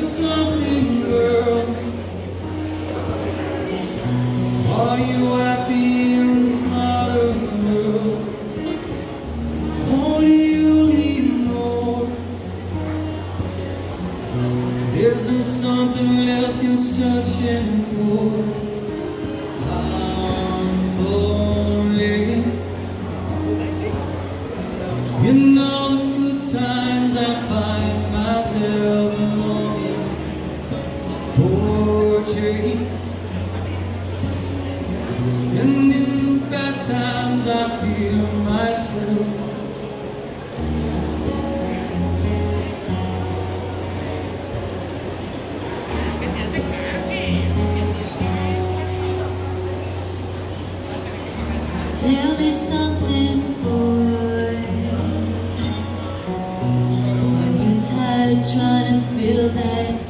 Something, girl. Are you happy in this modern world? Or do you need more? Is there something else you're searching for? In all the good times I find myself change. And in the bad times I feel myself Tell me something, boy. Are you tired trying to feel that